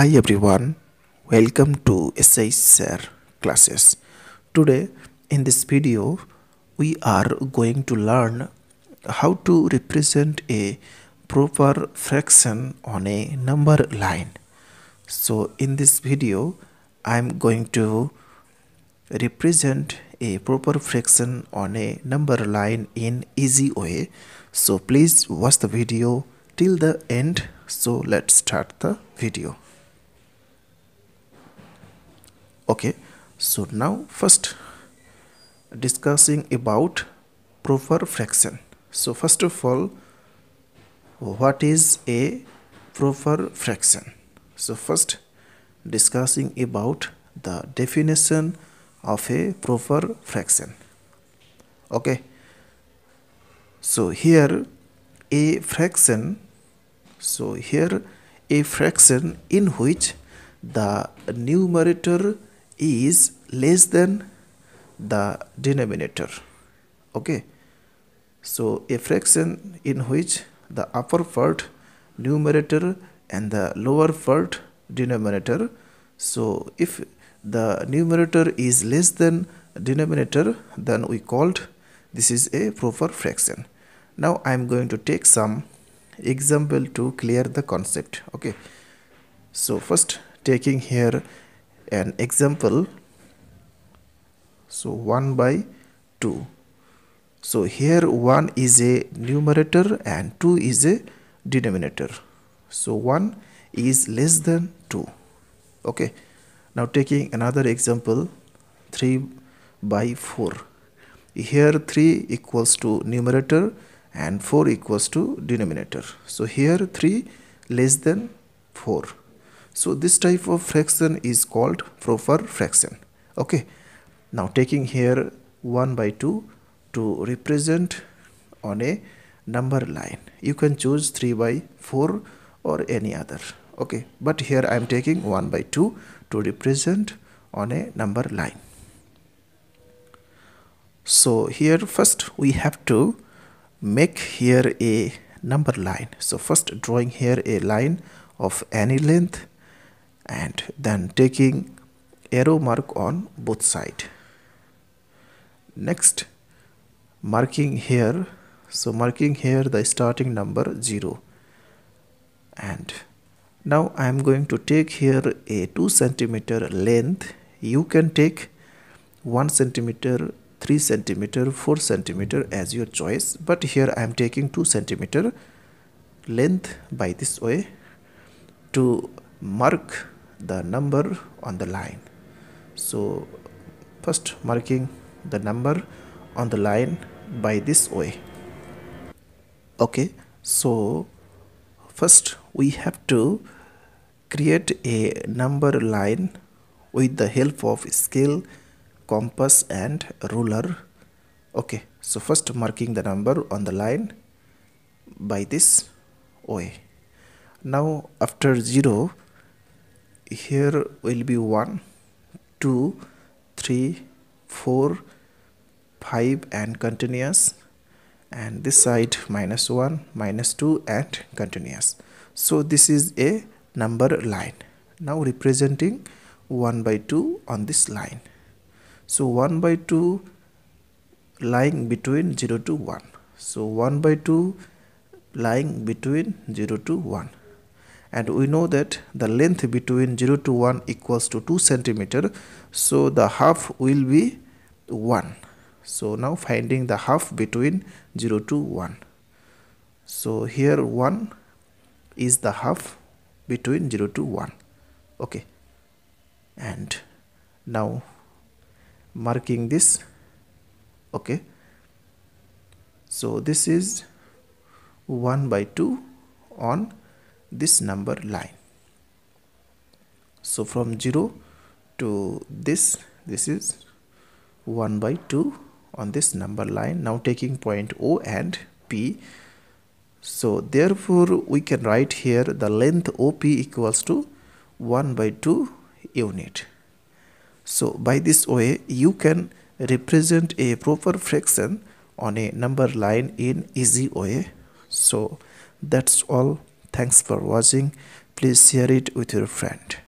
Hi everyone, welcome to SH Sir classes. Today in this video we are going to learn how to represent a proper fraction on a number line. So in this video I am going to represent a proper fraction on a number line in easy way. So please watch the video till the end. So let's start the video okay. So now first discussing about proper fraction. So first of all what is a proper fraction? So first discussing about the definition of a proper fraction. Okay. So here a fraction so here a fraction in which the numerator is less than the denominator. Okay? So a fraction in which the upper part numerator and the lower part denominator. So if the numerator is less than denominator then we called this is a proper fraction. Now i am going to take some example to clear the concept. Okay? So first taking here an example. So 1 by 2 so here 1 is a numerator and 2 is a denominator. So 1 is less than 2 okay. Now taking another example 3 by 4 here 3 equals to numerator and 4 equals to denominator. So here 3 less than 4 so this type of fraction is called proper fraction. Okay. Now taking here 1 by 2 to represent on a number line. You can choose 3 by 4 or any other. Okay. But here i am taking 1 by 2 to represent on a number line. So here first we have to make here a number line. So first drawing here a line of any length and then taking arrow mark on both side. Next marking here. So marking here the starting number 0 and now I am going to take here a 2 centimeter length. You can take 1 centimeter 3 centimeter 4 centimeter as your choice. But here I am taking 2 centimeter length by this way to mark the number on the line. So first marking the number on the line by this way. Okay so first we have to create a number line with the help of scale compass and ruler. Okay so first marking the number on the line by this way. Now after 0 here will be 1 2 3 4 5 and continuous. And this side minus 1 minus 2 and continuous. So this is a number line. Now representing 1 by 2 on this line. So 1 by 2 lying between 0 to 1 so 1 by 2 lying between 0 to 1 and we know that the length between 0 to 1 equals to 2 centimeter. So the half will be 1 so now finding the half between 0 to 1 so here 1 is the half between 0 to 1 okay. And now marking this. Okay. So this is 1 by 2 on this number line. So from 0 to this this is 1 by 2 on this number line. Now taking point O and P. So therefore we can write here the length OP equals to 1 by 2 unit. So by this way you can represent a proper fraction on a number line in easy way. So that's all Thanks for watching. please share it with your friend